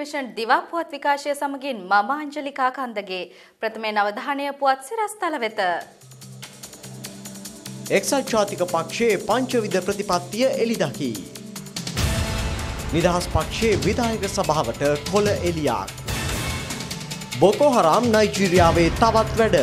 Television දිවා පුවත් විකාශය සමගින් මම අංජලිකා කන්දගේ ප්‍රථමයෙන් අවධානය පුවත් සිරස්තල වෙත. එක්සත් ජාතික පක්ෂයේ පංචවිධ ප්‍රතිපත්තිය එළිදකි. නිදහස් පක්ෂයේ විධායක සභාවට කොළ එලියක්. බොකෝ හරාම් නයිජීරියාවේ තවත් වැඩ.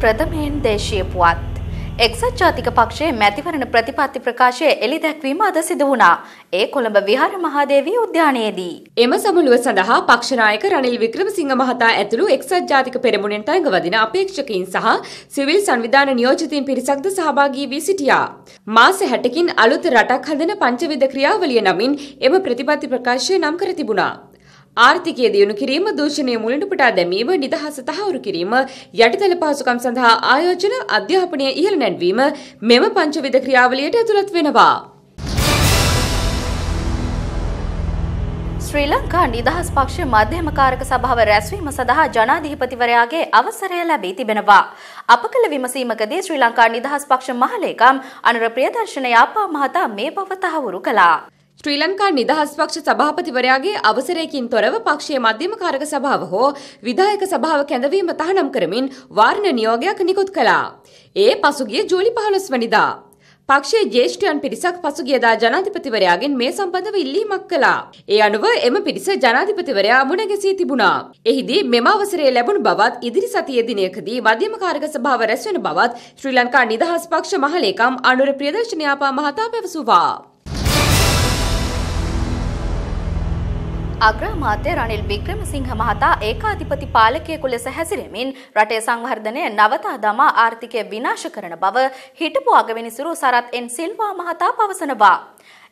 ප්‍රථමයෙන් දේශීය පුවත්. එක්සත් ජාතික පක්ෂයේ මැතිවරණ ප්‍රතිපත්ති ප්‍රකාශය එළි දැක්වීම අද සිදු වුණා. ඒ කොළඹ විහාර මහදේවී උද්‍යානයේදී. එම සමුළුව සඳහා පක්ෂ නායක රනිල් වික්‍රමසිංහ මහතා ඇතුළු එක්සත් ජාතික පෙරමුණෙන් තරඟවදින අපේක්ෂකයින් සහ සිවිල් සංවිධාන නියෝජිතයින් පිරිසක්ද සහභාගී වී සිටියා. මාස 60කින් අලුත් රටක් හදන පංචවිධ ක්‍රියාවලිය නමින් එම ප්‍රතිපත්ති ප්‍රකාශය නම් කර තිබුණා. ආර්ථිකය දියුණු කිරීම දූෂණය මුලින්ට පුටා දැමීම නිදහස තහවුරු කිරීම යටිතල පහසුකම් සඳහා ආයෝජන අධ්‍යාපනය ඉහළ නැන්වීම මෙම පංචවිධ ක්‍රියාවලියට ඇතුළත් වෙනවා. ශ්‍රී ලංකා නිදහස් පක්ෂ මධ්‍යම කාරක සභාව රැස්වීම සඳහා ජනාධිපතිවරයාගේ අවසරය ලැබී තිබෙනවා. අප කළ විමසීමකදී ශ්‍රී ලංකා නිදහස් පක්ෂ මහලේකම් අනුර ප්‍රියදර්ශන යාපා මහතා මේ බව තහවුරු කළා. ශ්‍රී ලංකා නිදහස් පක්ෂ සභාපතිවරයාගේ අවසරයකින් තොරව පක්ෂයේ මධ්‍යම කාරක සභාව හෝ විධායක සභාව කැඳවීම තහනම් කරමින් වාරණ නියෝගයක් නිකුත් කළා. ඒ පසුගිය ජූලි 15 වනිදා. පක්ෂයේ ජ්‍යෙෂ්ඨයන් පිරිසක් පසුගියදා ජනාධිපතිවරයාගෙන් මේ සම්බන්ධව ඉල්ලීමක් කළා. ඒ අනුව එම පිරිස ජනාධිපතිවරයා මුණ ගැසී තිබුණා. එහිදී මෙම අවසරය ලැබුණු බවත් ඉදිරි සතියේ දිනයකදී මධ්‍යම කාරක සභාව රැස්වෙන බවත් ශ්‍රී ලංකා නිදහස් පක්ෂ මහලේකම් අනුර ප්‍රියදර්ශන යාපා මහතා පැවසුවා. අග්‍රාමාත්‍ය රනිල් වික්‍රමසිංහ මහතා ඒකාධිපති පාලකයෙකු ලෙස හැසිරෙමින් රටේ සංවර්ධනය නවතා දමා ආර්ථිකය විනාශ කරන බව හිටපු අගවිනිසුරු සරත් එන් සිල්වා මහතා පවසනවා.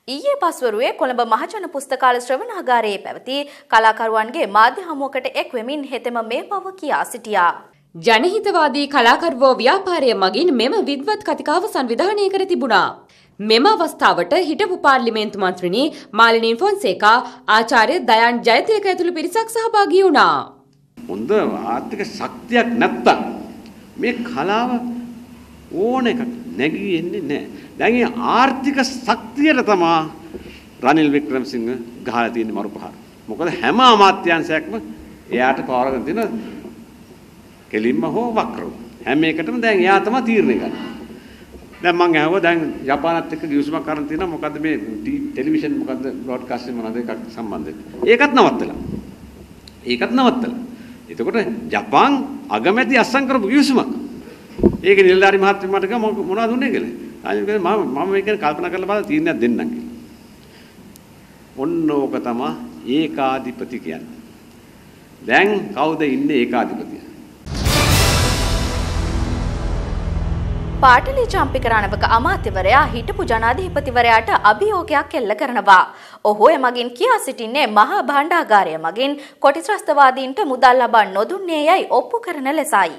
ඊයේ පස්වරුවේ කොළඹ මහජන පුස්තකාල ශ්‍රවණාගාරයේ පැවති කලාකරුවන්ගේ මාධ්‍ය හමුවකට එක් වෙමින් හෙතෙම මේ බව කියා සිටියා. ජනහිතවාදී කලාකරුවෝ ව්‍යාපාරය මගින් මෙම විද්වත් කතිකාව සංවිධානය කර තිබුණා. මෙම අවස්ථාවට හිටපු පාර්ලිමේන්තු මන්ත්‍රණී මාලිනී ෆොන්සේකා ආචාර්ය දයන් ජයතිලක ඇතුළු පිරිසක් සහභාගී වුණා. හොඳ ආර්ථික ශක්තියක් නැත්තම් මේ කලාව ඕන එකක් නැගී එන්නේ නැහැ. දැන් මේ ආර්ථික ශක්තියට තමයි රනිල් වික්‍රමසිංහ ගහලා තියෙන මරුපහර. මොකද හැම අමාත්‍යාංශයක්ම එයාට පවරගෙන තියෙන කෙලින්ම හෝ වක්‍රව. හැම එකටම දැන් එයා තමයි තීරණය ගන්නේ. දැන් මං ඇහුවා දැන් ජපානත් එක්ක ගිවිසුමක් කරන් තියෙනවා මොකද්ද මේ ටෙලිවිෂන් මොකද්ද බ්‍රෝඩ්කාස්ටින් මොනවද එකක් සම්බන්ධයෙන්. ඒකත් නවත්තලා. ඒකත් නවත්තලා. එතකොට ජපාන් අගමැති අස්සම් කරපු ගිවිසුමක්. ඒකේ නිලධාරි මහත්මයා මට කිව්වා මොනවද උන්නේ කියලා. ආයෙත් මම මම මේක කල්පනා කරලා බලලා තීරණයක් දෙන්නම් කියලා. ඔන්න ඕක තමයි ඒකාධිපති කියන්නේ. දැන් කවුද ඉන්නේ ඒකාධිපතිය? පාටලි චම්පික රණවක අමාත්‍යවරයා හිටපු ජනාධිපතිවරයාට අභියෝගයක් එල්ල කරනවා. ඔහු එමගින් කියා සිටින්නේ මහා භාණ්ඩාගාරය මගින් කොටිස්ත්‍රස්තවාදීන්ට මුදල් ලබා නොදුන්නේ යයි ඔප්පු කරන ලෙසයි.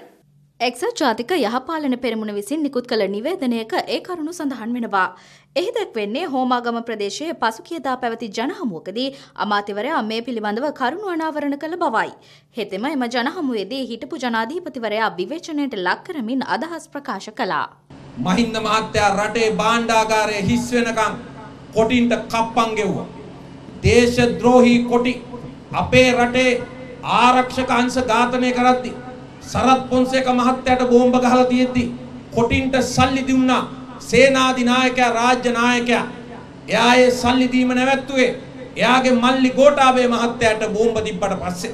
එක්සත් ජාතික යහපාලන පෙරමුණ විසින් නිකුත් කළ නිවේදනයක ඒ කරුණු සඳහන් වෙනවා. එහි දැක්වෙන්නේ හෝමාගම ප්‍රදේශයේ පසුකියදා පැවති ජනහමුවකදී අමාත්‍යවරයා මේ පිළිබඳව කරුණු අනාවරණ කළ බවයි. හෙතෙම එම ජනහමුවේදී හිටපු ජනාධිපතිවරයා විවේචනයට ලක් කරමින් අදහස් ප්‍රකාශ කළා. මහින්ද මහත්තයා රටේ භාණ්ඩාගාරය හිස් වෙනකන් කොටින්ට කප්පන් ගෙව්වා. දේශද්‍රෝහී කොටි අපේ රටේ ආරක්ෂක අංශ ඝාතනය කරද්දී සරත් පොන්සේක මහත්තයාට බෝම්බ ගහලා තියෙද්දි කොටින්ට සල්ලි දුන්නා. සේනාධි නායකයා රාජ්‍ය නායකයා. එයා ඒ සල්ලි දීම නැවැත්තුවේ එයාගේ මල්ලි ගෝඨාභය මහත්තයාට බෝම්බ තිබ්බට පස්සේ.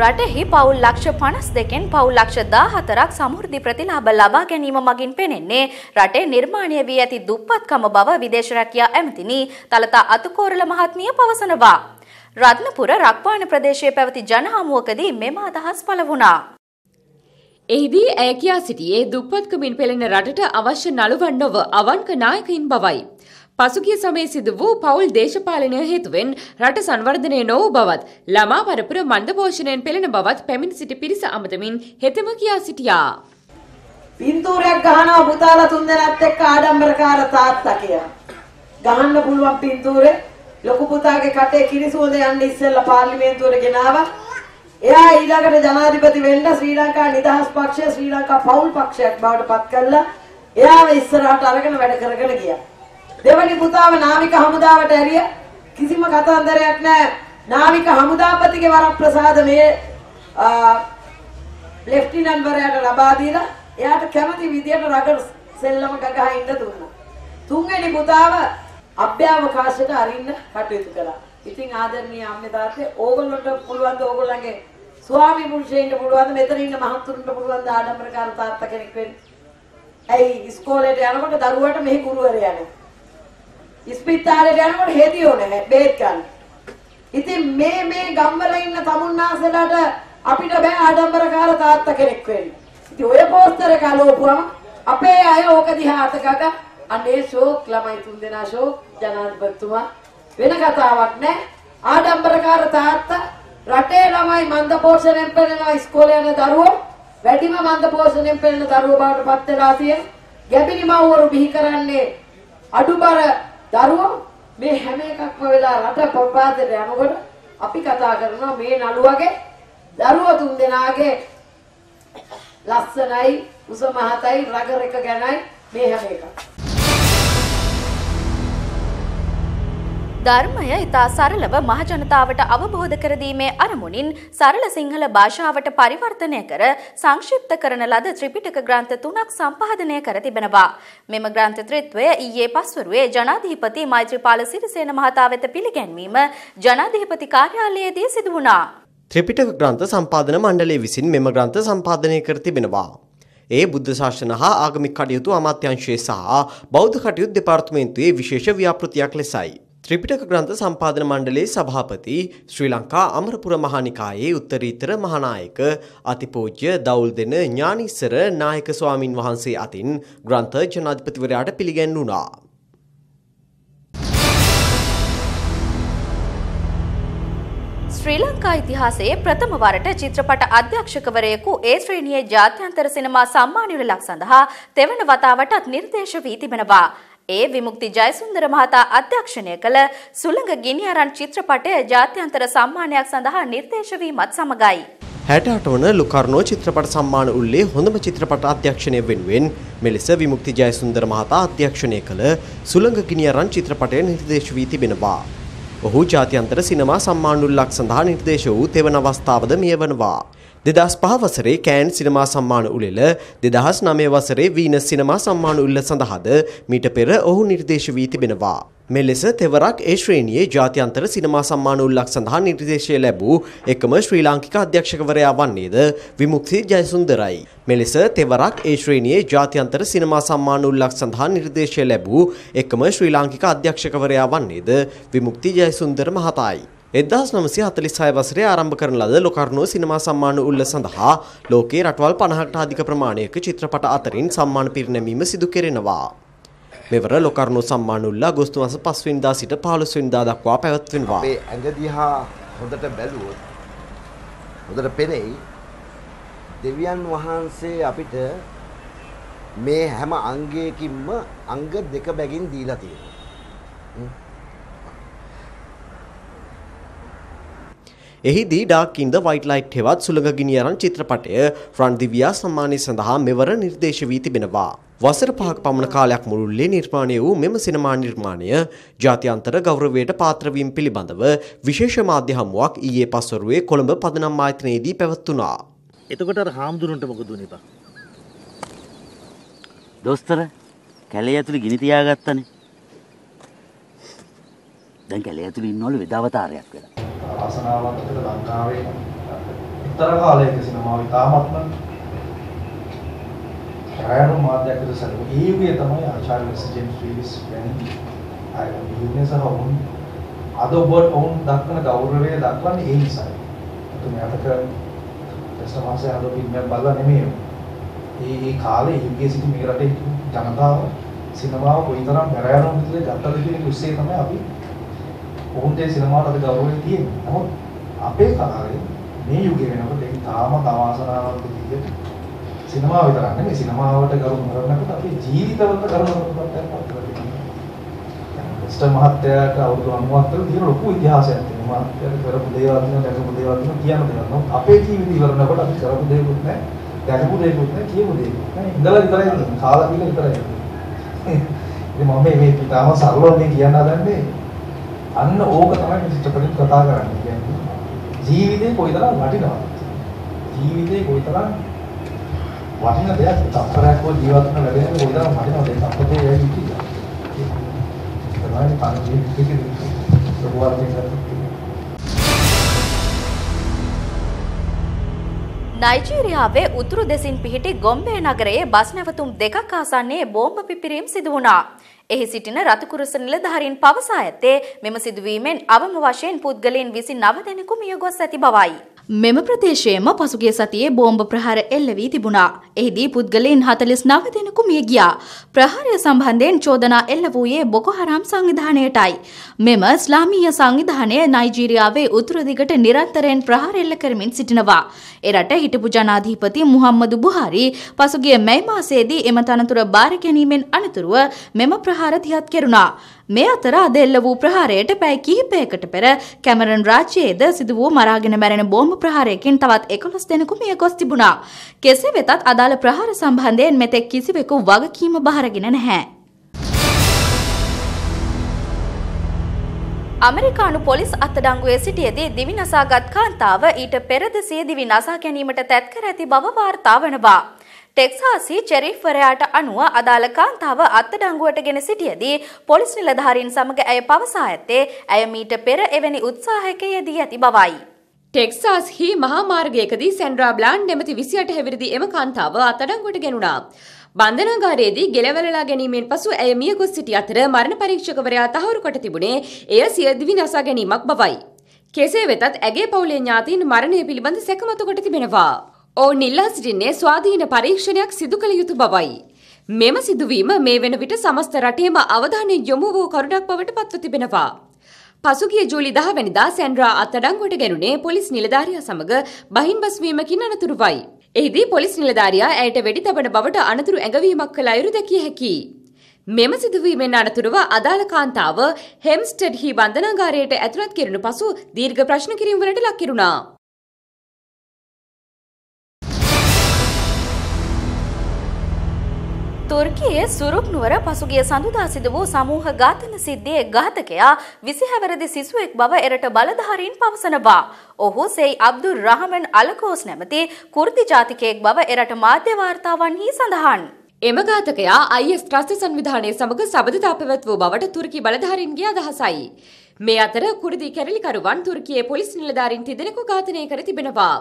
රටෙහි පවුල් ලක්ෂ පනස් දෙකෙන් පවුල් ලක්ෂ දාහතරක් සමෘද්ධි ප්‍රතිලාභ ලබා ගැනීම මගින් පෙනෙන්නේ රටේ නිර්මාණය වී ඇති දුප්පත්කම බව විදේශ රැකියා ඇමතිනි තලතා අතුකෝරල මහත්මිය පවසනවා. රත්නපුර රක්වාන ප්‍රදේශයේ පැවති ජනහමුවකදී මෙම අදහස් පළ වුණා. එහිදී ඇය කියා සිටියේ දුප්පත්කමින් පෙළෙන රටට අවශ්‍ය නළුවන් නොව අවංක නායකයින් බවයි. පසුගිය සමයේ සිදු වූ පවුල් දේශපාලනය හේතුවෙන් රට සංවර්ධනය නොවූ බවත් ළමා පරපුර මන්දපෝෂණයෙන් පෙළෙන බවත් පැමිණ සිටි පිරිස අමතමින් හෙතෙම කියා සිටියා. පින්තූරයක් ගහනවා පුතාලා තුන්දෙනාත් එක්ක ආඩම්බරකාර තාත්තා කියලා. ගහන්න පුළුවන් පින්තූරේ ලොකු පුතාගේ කටේ කිරිසුවඳ යන්න ඉස්සෙල්ලා පාර්ලිමේන්තුවට ගෙනාවා. එයා ඊළඟට ජනාධිපති වෙන්න ශ්‍රී ලංකා නිදහස් පක්ෂය ශ්‍රී ලංකා පවුල් පක්ෂයක් බවට පත් කළා. එයාව ඉස්සරහට අරගෙන වැඩ කරගෙන ගියා. දෙවනි පුතාව නාවික හමුදාවට ඇරිය කිසිම කතන්දරයක් නැහැ. නාවික හමුදාපතිගේ වරප්‍රසාද මේ ලෙෆ්ටිනන්ට් වරයාට ලබා දීලා එයාට කැමති විදියට රග සෙල්ලම ගගහා ඉන්න දුන්නා. තුන්වෙනි පුතාව අභ්‍යවකාශයට අරින්න කටයුතු කළා. ඉතින් ආදරණීය අම්මේ තාත්තේ ඕගොල්ලන්ට පුළුවන් ද ඕගොල්ලන්ගේ ස්වාමි පුරුෂයන්ට පුළුවන් ද මෙතන ඉන්න මහත්තුරුන්ට පුළුවන් ද ආඩම්බරකාර තාත්තා කෙනෙක් වෙන්න? ඇයි ඉස්කෝලේට යනකොට දරුවට මෙහි ගුරුවරයා නැහැ. ඉස්පිතාලේට යනකොට හෙදියෝ නැහැ බේත් ගන්න. ඉතින් මේ මේ ගම්වල ඉන්න තමුන්නාසලාට අපිට බෑ ආඩම්බරකාර තාත්තා කෙනෙක් වෙන්න. ඉතින් ඔය පෝස්ටර් එක අලෝපුවම අපේ අය ඕක දිහා අතකක අනේ ෂෝක් ළමයි තුන්දෙනා ෂෝක් ජනාධිපතිතුමා. වෙන කතාවක් නෑ ආඩම්බරකාර තාත්තා රටේ ළමයි මන්ද පෝෂණයෙන් පෙළෙනවා ඉස්කෝලේ යන දරුවෝ වැඩිම මන්ද පෝෂණයෙන් පෙළෙන දරුවෝ බවට පත් වෙලා තියෙන ගැබිනි මව්වරු බිහි කරන්නේ අඩුබර දරුවෝ. මේ හැම එකක්ම වෙලා රට ප්‍රපාතයට යනකොට අපි කතා කරනවා මේ නළුවගේ දරුවෝ තුන් දෙනාගේ ලස්සනයි උස මහතයි රගර එක ගැනයි මේ හැම එකක්. ධර්මය ඉතා සරලව මහජනතාවට අවබෝධ කර දීමේ අරමුණින් සරල සිංහල භාෂාවට පරිවර්තනය කර සංක්ෂිප්ත කරන ලද ත්‍රිපිටක ග්‍රන්ථ තුනක් සම්පාදනය කර තිබෙනවා. මෙම ග්‍රන්ථ ත්‍රිත්වය ඊයේ පස්වරුවේ ජනාධිපති මෛත්‍රීපාල සිරිසේන මහතා වෙත පිළිගැන්වීම ජනාධිපති කාර්යාලයේදී සිදු වුණා. ත්‍රිපිටක ග්‍රන්ථ සම්පාදන මණ්ඩලය විසින් මෙම ග්‍රන්ථ සම්පාදනය කර තිබෙනවා. ඒ බුද්ධ ශාසන හා ආගමික කටයුතු අමාත්‍යංශය සහ බෞද්ධ කටයුතු දෙපාර්තමේන්තුවේ විශේෂ ව්‍යාපෘතියක් ලෙසයි. ත්‍රිපිටක ග්‍රන්ථ සම්පාදන මණ්ඩලයේ සභාපති ශ්‍රී ලංකා අමරපුර මහානිකායේ උත්තරීතර මහානායක අතිපූජ්‍ය දවුල් දෙන ඥානිස්සර නායක ස්වාමින් වහන්සේ අතින් ග්‍රන්ථ ජනාධිපතිවරයාට පිළිගැන්වුණා. ශ්‍රී ලංකා ඉතිහාසයේ ප්‍රථම වරට චිත්‍රපට අධ්‍යක්ෂකවරයෙකු ඒ ශ්‍රේණියේ ජාත්‍යන්තර සිනමා සම්මානයලක් සඳහා තෙවන වතාවටත් නිර්දේශ වී තිබෙනවා. ඒ විමුක්ති ජයසුන්දර මහතා අධ්‍යක්ෂණය කළ සුළඟ ගිනිඅරන් චිත්‍රපටය ජාත්‍යන්තර සම්මානයක් සඳහා නිර්දේශ වීමත් සමගයි. හැට අට වන ලුකර්නෝ චිත්‍රපට සම්මාන උල්ලේ හොඳම චිත්‍රපට අධ්‍යක්ෂණය වෙනුවෙන් මෙලෙස විමුක්ති ජයසුන්දර මහතා අධ්‍යක්ෂණය කළ සුළඟ ගිනිඅරන් චිත්‍රපටය නිර්දේශ වී තිබෙනවා. ඔහු ජාත්‍යන්තර සිනමා සම්මානුල්ලක් සඳහා නිර්දේශ වූ තෙවන අවස්ථාවද මෙය වනවා. දෙදස් පහ වසරේ කෑන් සිනමා සම්මාන උළෙල දෙදහස් නමය වසරේ වීනස් සිනමා සම්මාන උල්ල සඳහාද මීට පෙර ඔහු නිර්දේශ වී තිබෙනවා. මෙලෙස තෙවරක් ඒ ශ්‍රේණියේ ජාත්‍යන්තර සිනමා සම්මාන උල්ලක් සඳහා නිර්දේශය ලැබූ එකම ශ්‍රී ලාංකික අධ්‍යක්ෂකවරයා වන්නේද විමුක්ති ජයසුන්දරයි. මෙලෙස තෙවරක් ඒ ශ්‍රේණියේ ජාත්‍යන්තර සිනමා සම්මාන උල්ලක් සඳහා නිර්දේශය ලැබූ එකම ශ්‍රී ලාංකික අධ්‍යක්ෂකවරයා වන්නේද විමුක්ති ජයසුන්දර මහතායි. එදදාස් නමසි හතලිස්සය වසරේ ආරම්භ කරන ලද ලොකර්නෝ සිනමා සම්මාන උල්ල සඳහා ලෝකේ රටවල් පණහට අධික ප්‍රමාණයක චිත්‍රපට අතරින් සම්මාන පිරිනැමීම සිදු කෙරෙනවා. මෙවර ලොකර්නෝ සම්මානුල්ල අගෝස්තු මාස පස්වෙනිදා සිට පහළොස්වෙනිදා දක්වා පැවැත්වෙනවා. අපේ ඇඟ දිහා හොඳට බැලුවොත් හොඳට පෙනෙයි දෙවියන් වහන්සේ අපිට මේ හැම අංගයකින්ම අංග දෙක බැගින් දීලා තියෙනවා. එහිදී ඩාකින්ද වයිට් ලයිට් හෙවත් සුළඟ ගිනියරන් චිත්‍රපටය ෆ්‍රන්දිවියා සම්මානය සඳහා මෙවර නිර්දේශ වී තිබෙනවා. වසර පහක් පමණ කාලයක් මුළුල්ලේ නිර්මාණය වූ මෙම සිනමා නිර්මාණය ජාත්‍යන්තර ගෞරවයට පාත්‍රවීම පිළිබඳව විශේෂ මාධ්‍ය හමුවක් ඊයේ පස්වරුවේ කොළඹ පදනම් ආයතනයේදී පැවැත්වුණා. එතකොට අර හාමුදුරන්ට මොකද වුනේ බං? දොස්තර කැලේ ඇතුලේ ගිනි තියාගත්තනේ. දැන් කැලේ ඇතුලේ ඉන්නවලු වෙදවතාරයක් වෙලා. අසනාවක් විතර ලංකාවේ උත්තර කාලයක සිනමාව ඉතාමත්ම රෑරු මාධ්‍යයක් විතර සැලකුව. ඒ යුගයේ තමයි ආචාර්ය ලෙස ජේම්ස් ෆීලිස් වැනි අය යුගයේ සහ වුන් අද ඔබට වුන් දක්වන ගෞරවය දක්වන්නේ ඒ නිසායි. තුමේ අතක දසමාසය අද පින්මල් බලලා නෙමෙයි. ඒ ඒ කාලේ යුගයේ සිටි මේ රටේ ජනතාව සිනමාව කොයිතරම් බැරෑරුම් විදිහට ගත්තද කියන එක උස්සේ තමයි අපි ඔවුන්ට සිනමාවට අද ගෞරවය තියෙන්නේ. නමුත් අපේ කාලේ මේ යුගයේ වෙනකොට ඒක තාම තවාසනාවක් විදිහට සිනමාව විතරක් නෙමෙයි සිනමාවට ගරු කරනකොට අපේ ජීවිතවලට ගරු කරනකොට ස්ටර් මහත්තයාට අවුරුදු 90ක් තුළ තියෙන ලොකු ඉතිහාසයක් තියෙනවා. මහත්තයාට කරපු දේවල් තියෙනවා, දැකපු දේවල් තියෙනවා කියන දේවල්. නමුත් අපේ ජීවිත ඉවරනකොට අපි කරපු දේවල් නැහැ. දැකපු දෙයක්වත් නැහැ කියපු දෙයක්වත් නැහැ. ඉඳලා විතරයි ඉන්නේ. කාලා බීලා විතරයි ඉන්නේ. ඉතින් මම මේ මේ තාම සරලව මේ කියන්න හදන්නේ අන්න ඕක තමයි මේ චිත්‍රපටෙත් කතා කරන්නේ. කියන්නේ ජීවිතේ කොයිතරම් වටිනවද? ජීවිතේ කොයිතරම් වටින දෙයක් තත්පරයක් හෝ ජීවත් වෙන ලැබෙන කොයිතරම් වටිනවද ඒක අපතේ යයි කිව්වා. තමයි පරිදි කිසි ලොකුවක් දෙයක් නයිජීරියාවේ උතුරු දෙසින් පිහිටි ගොම්බේ නගරයේ බස් නැවතුම් දෙකක් ආසන්නයේ බෝම්බ පිපිරීම් සිදු වුණා. එහි සිටින රතුකුරුස නිලධාරීන් පවසා ඇත්තේ මෙම සිදුවීමෙන් අවම වශයෙන් පුද්ගලයන් විසි නව දෙනෙකු මිය ගොස් ඇති බවයි. මෙම ප්‍රදේශයේම පසුගිය සතියේ බෝම්බ ප්‍රහාර එල්ල වී තිබුණා. එහිදී පුද්ගලයන් 49 දෙනෙකු මිය ගියා. ප්‍රහාරය සම්බන්ධයෙන් චෝදනා එල්ල වූයේ බොකෝ හරාම් සංවිධානයටයි. මෙම ඉස්ලාමීය සංවිධානය නයිජීරියාවේ උතුරු දිගට නිරන්තරයෙන් ප්‍රහාර එල්ල කරමින් සිටිනවා. එරට හිටපු ජනාධිපති මුහම්මදු බුහාරි පසුගිය මැයි මාසයේදී එම තනතුර බාර ගැනීමෙන් අනතුරුව මෙම ප්‍රහාර දියත් කෙරුණා. මේ අතර අද එල්ල වූ ප්‍රහාරයට පැය කිහිපයකට පෙර කැමරන් රාජ්‍යයේද සිදු වූ මරාගෙන මැරෙන බෝම්බ ප්‍රහාරයකින් තවත් 11 දෙනෙකු මිය ගොස් තිබුණා. කෙසේ වෙතත් අදාළ ප්‍රහාර සම්බන්ධයෙන් මෙතෙක් කිසිවෙකු වගකීම බහරගෙන නැහැ. අමරිකානු පොලිස් අත්අඩංගුවේ සිටියේදී දිවි නසාගත් කාන්තාව ඊට පෙරද සිය දිවි නසා ගැනීමට තැත් කර ඇති බව වාර්තා වනවා. ටෙක්සාසි චෙරිෆ්වරයාට අනුව අදාළ කාන්තාව අත්අඩංගුවට ගෙන සිටියදී පොලිස් නිලධාරීන් සමග ඇය පවසා ඇත්තේ ඇය මීට පෙර එවැනි උත්සාහයක යෙදී ඇති බවයි. ටෙක්සාස් හි මහා මාර්ගයකදී සැන්ඩ්‍රා බ්ලාන්ඩ් නැමැති 28 හැවිරිදි එම කාන්තාව අත්අඩංගුවට ගෙනුණා. බන්ධනාගාරයේදී ගෙලවලලා ගැනීමෙන් පසු ඇය මිය ගොස් සිටි අතර මරණ පරීක්ෂකවරයා තහවුරු කොට තිබුණේ එය සියදිවි නසා ගැනීමක් බවයි. කෙසේ වෙතත් ඇගේ පවුලේ ඥාතීන් මරණය පිළිබඳ සැකමතු කොට තිබෙනවා. ඔවුන් ඉල්ලා සිටින්නේ ස්වාධීන පරීක්ෂණයක් සිදු කළ යුතු බවයි. මෙම සිදුවීම මේ වන විට සමස්ත රටේම අවධානය යොමු වූ කරුණක් බවට පත්ව තිබෙනවා. පසුගිය ජූලි දහවැනිදා සැන්ඩ්‍රා අත්අඩංගුවට ගැනුණේ පොලිස් නිලධාරියා සමග බහින්බස් වීමකින් අනතුරුවයි. එහිදී පොලිස් නිලධාරියා ඇයට වෙඩි තබන බවට අනතුරු ඇඟවීමක් කළ අයුරු දැකිය හැකියි. මෙම සිදුවීමෙන් අනතුරුව අදාළ කාන්තාව හෙම්ස්ටඩ් හි බන්ධනාගාරයට ඇතුළත් කෙරුණු පසු දීර්ඝ ප්‍රශ්න කිරීම වලට ලක් කෙරුණා. තුර්කියේ සුරුක් නුවර පසුගිය සඳුදා සිදු වූ සමූහ ඝාතන සිද්ධියේ ඝාතකයා විසිහැවරදි සිසුවෙක් බව එරට බලධාරීන් පවසනවා. ඔහු සෙයි අබ්දුල් රහමන් අලකෝස් නැමති කුර්දි ජාතිකයෙක් බව එරට මාධ්‍ය වාර්තාවන්හි සඳහන්. එම ඝාතකයා IS ත්‍රස්ත සංවිධානය සමග සබඳතා පැවැත්වූ බවට තුර්කි බලධාරීන්ගේ අදහසයි. මේ අතර කු르දි කැරලිකරුවන් තුර්කියේ පොලිස් නිලධාරීන් තිදෙනෙකු ඝාතනය කර තිබෙනවා.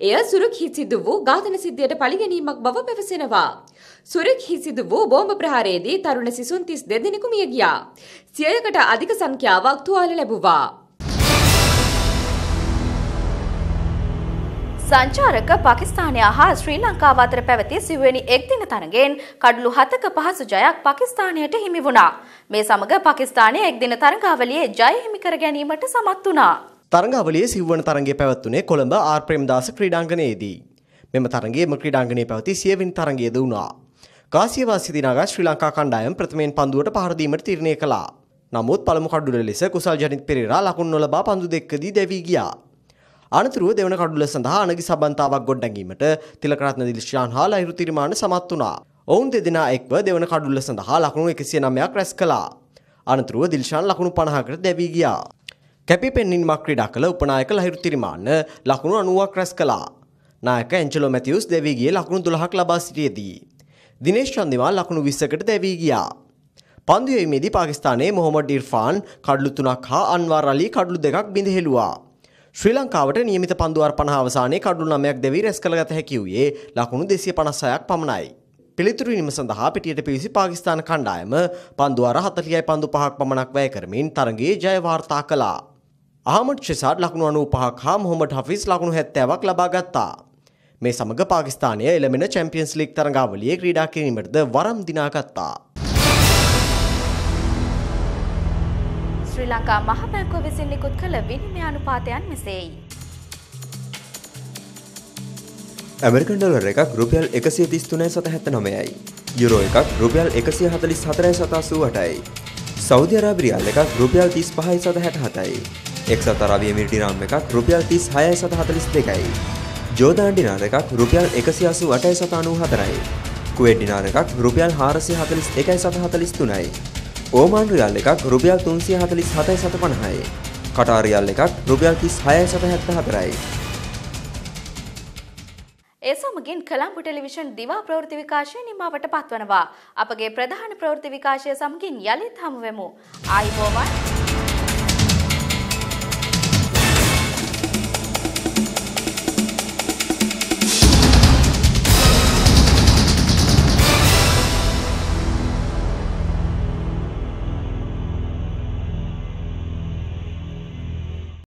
එය සුරුක්හි සිදු වූ ඝාතන සිද්ධියට පළිගැනීමක් බව පැවසෙනවා. සුරුක්හි සිදු වූ බෝම්බ ප්‍රහාරයේදී තරුණ සිසුන් 32 දෙනෙකු මිය ගියා. සියයකට අධික සංඛ්‍යාවක් තුවාල ලැබුවා. සංචාරක පකිස්ථානය හා ශ්‍රී ලංකාව අතර පැවති සිව්වෙනි එක්දින තරගෙන් කඩලු හතක පහසු ජයක් පකිස්ථානයට හිමි වුණා. මේ සමග පකිස්ථානය එක්දින තරගාවලියේ ජය හිමි කර ගැනීමට සමත් වුණා. තරගාවලියේ සිව්වන තරගය පැවැත්වුණේ කොළඹ ආර් ප්‍රේමදාස ක්‍රීඩාංගණයේදී. මෙම තරගයේ එම ක්‍රීඩාංගණයේ පැවති සියවෙනි තරගයද වුණා. කාසියවාසී දිනාගත් ශ්‍රී ලංකා කණ්ඩායම ප්‍රථමයෙන් පන්දුවට පහර දීමට තීරණය කළා. නමුත් පළමු කඩුල ලෙස කුසල් ජනිත් පෙරේරා ලකුණු නොලබා පන්දු දෙකදී දැවී ගියා. අනතුරුව දෙවන කඩුල සඳහා අනගි සබන්තාවක් ගොඩනැගීමට තිලකරත්න දිල්ෂාන් හා ලහිරු තිරිමාන සමත් වුණා. ඔවුන් දෙදෙනා එක්ව දෙවන කඩුල්ල සඳහා ලකුණු 109ක් රැස් කළා. අනතුරුව දිල්ෂාන් ලකුණු 50කට දැවී ගියා. කැපි පෙන්නින්මක් ක්‍රීඩා කළ උපනායක ලහිරු තිරිමාන ලකුණු 90ක් රැස් කළා. නායක ඇන්ජලෝ මැතිව්ස් දැවී ගියේ ලකුණු 12ක් ලබා සිටියේදී. දිනේෂ් චන්දිමාල් ලකුණු 20කට දැවී ගියා. පන්දු යීමේදී පාකිස්තානයේ මොහොමඩ් ඉර්ෆාන් කඩලු 3ක් හා අන්වාර් අලි කඩලු 2ක් බිඳ ශ්‍රී ලංකාවට නියමිත පන්දු අර්පණ අවසානයේ කඩලු 9ක් දෙවි රැස් කළගත හැකි වූයේ ලකුණු 256ක් පමණයි. පිළිතුරු නිම සඳහා පිටියට පිවිසි පාකිස්තාන කණ්ඩායම පන්දු අර 40යි පන්දු 5ක් පමණක් වැය කරමින් තරගයේ ජය වාර්තා කළා. අහමඩ් ෂෙසාඩ් ලකුණු 95ක් හා මොහොමඩ් හෆීස් ලකුණු 70ක් ලබා ගත්තා. මේ සමග පාකිස්තානය එළමෙන චැම්පියන්ස් ලීග් තරගාවලියේ ක්‍රීඩා කිරීමටද වරම් දිනාගත්තා. ශ්‍රී ලංකා මහ බැංකුව විසින් නිකුත් කළ විනිමය අනුපාතයන් මෙසේයි. ඇමරිකන් ඩොලර් එකක් රුපියල් 133 සත 79යි. යුරෝ එකක් රුපියල් 144 සත 88යි. සෞදි අරාබි රියාල් එකක් රුපියල් 35 සත 67යි. එක්සත් අරාබි එමිරේටි රාම් එකක් රුපියල් 36 සත 42යි. ජෝදාන් ඩිනාර එකක් රුපියල් 188.94යි. කුවේට් ඩිනාර එකක් රුපියල් 441.43යි. ඕමාන් රියාල් එකක් රුපියල් 347.50යි. කටාර් රියාල් එකක් රුපියල් 36.74යි. ඒ සමගින් කළම්බු ටෙලිවිෂන් දිවා ප්‍රවෘත්ති විකාශය නිමාවට පත්වනවා. අපගේ ප්‍රධාන ප්‍රවෘත්ති විකාශය සමගින් යළිත් හමුවෙමු. ආයිබෝවන්